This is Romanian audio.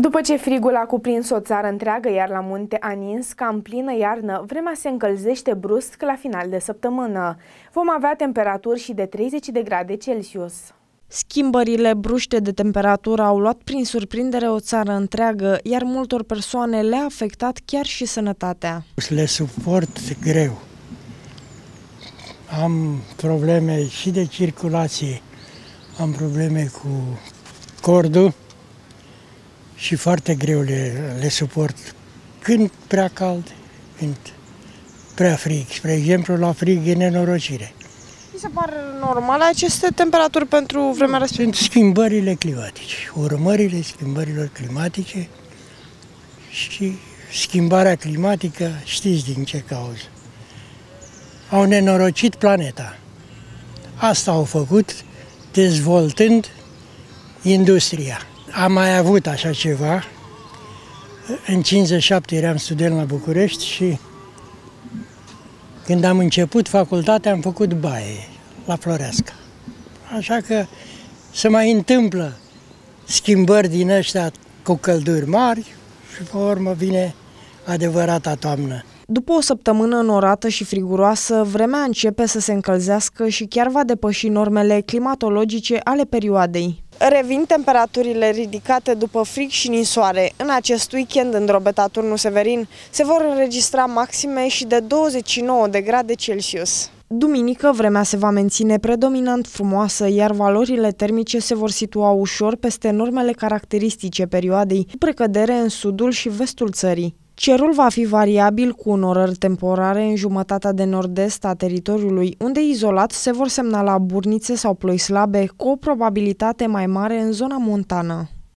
După ce frigul a cuprins o țară întreagă, iar la munte Anins, ca în plină iarnă, vremea se încălzește brusc la final de săptămână. Vom avea temperaturi și de 30 de grade Celsius. Schimbările bruște de temperatură au luat prin surprindere o țară întreagă, iar multor persoane le-a afectat chiar și sănătatea. Le suport greu. Am probleme și de circulație, am probleme cu cordul, și foarte greu le, le suport. Când prea cald, când prea frig. Spre exemplu, la frig e nenorocire. Mi se par normale aceste temperaturi pentru vremea respectivă? Sunt schimbările climatice, urmările schimbărilor climatice și schimbarea climatică, știți din ce cauză. Au nenorocit planeta. Asta au făcut dezvoltând industria. Am mai avut așa ceva. În 57 eram student la București și când am început facultatea am făcut baie la Floreasca. Așa că se mai întâmplă schimbări din ăștia cu călduri mari și pe urmă vine adevărata toamnă. După o săptămână înorată și friguroasă, vremea începe să se încălzească și chiar va depăși normele climatologice ale perioadei. Revin temperaturile ridicate după frig și ninsoare. În acest weekend, în drobeta Turnul Severin, se vor înregistra maxime și de 29 de grade Celsius. Duminică, vremea se va menține predominant frumoasă, iar valorile termice se vor situa ușor peste normele caracteristice perioadei, cu precădere în sudul și vestul țării. Cerul va fi variabil cu orări temporare în jumătatea de nord-est a teritoriului, unde izolat se vor semnala burnițe sau ploi slabe, cu o probabilitate mai mare în zona montană.